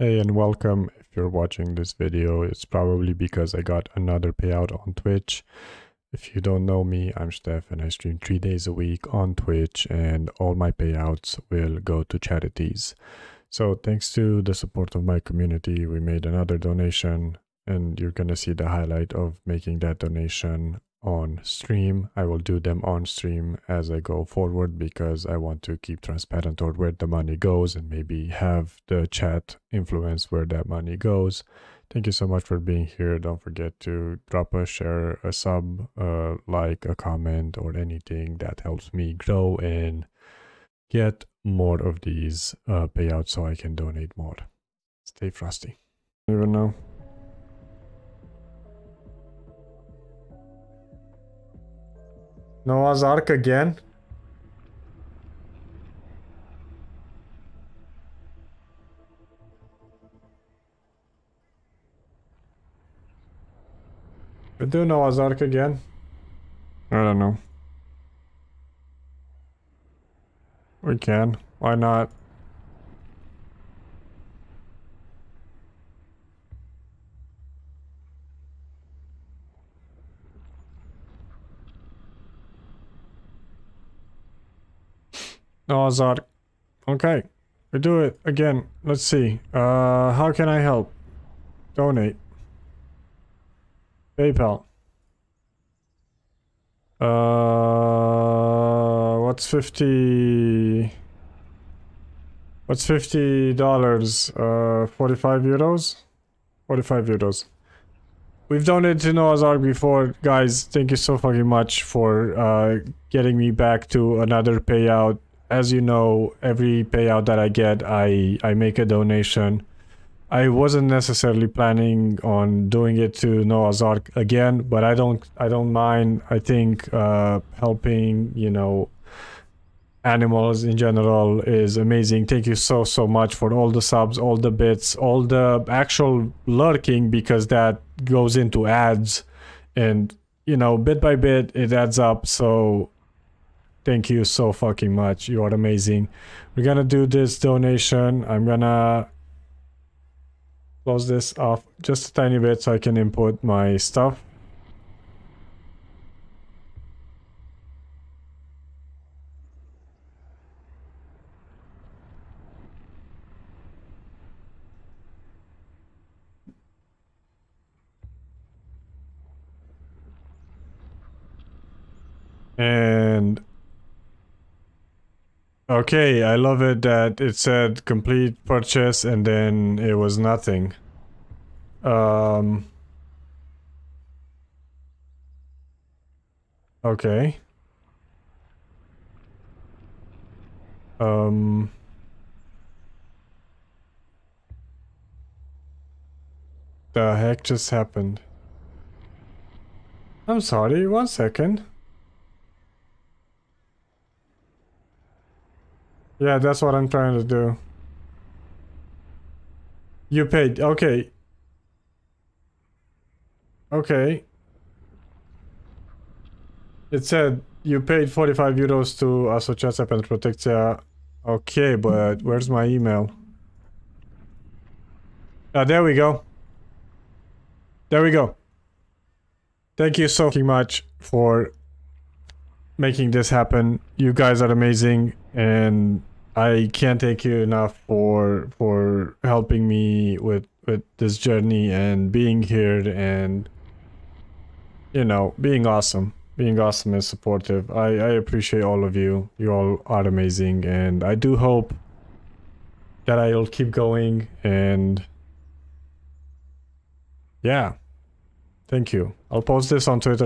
Hey and welcome. If you're watching this video, it's probably because I got another payout on Twitch. If you don't know me, I'm Steph and I stream three days a week on Twitch and all my payouts will go to charities. So thanks to the support of my community, we made another donation and you're gonna see the highlight of making that donation on stream. I will do them on stream as I go forward because I want to keep transparent on where the money goes and maybe have the chat influence where that money goes. Thank you so much for being here. Don't forget to drop a share, a sub, a like, a comment, or anything that helps me grow and get more of these uh, payouts so I can donate more. Stay frosty. Even know. Noah's Ark again? We do Noah's Ark again? I don't know. We can. Why not? Noah's Ark. Okay. We do it again. Let's see. Uh, how can I help? Donate. PayPal. Uh, what's 50... What's $50? Uh, 45 euros? 45 euros. We've donated to Noah's Ark before. Guys, thank you so fucking much for uh, getting me back to another payout as you know, every payout that I get, I, I make a donation. I wasn't necessarily planning on doing it to Noah's Ark again, but I don't I don't mind. I think uh, helping, you know, animals in general is amazing. Thank you so so much for all the subs, all the bits, all the actual lurking because that goes into ads and you know, bit by bit it adds up. So Thank you so fucking much. You are amazing. We're gonna do this donation. I'm gonna close this off just a tiny bit so I can input my stuff. And Okay, I love it that it said complete purchase and then it was nothing. Um. Okay. Um. The heck just happened? I'm sorry, one second. Yeah, that's what I'm trying to do. You paid. Okay. Okay. It said you paid 45 euros to Asociația pentru Protecția. Okay, but where's my email? Ah, there we go. There we go. Thank you so much for making this happen. You guys are amazing and I can't thank you enough for for helping me with with this journey and being here and you know being awesome. Being awesome and supportive. I, I appreciate all of you. You all are amazing. And I do hope that I'll keep going and yeah. Thank you. I'll post this on Twitter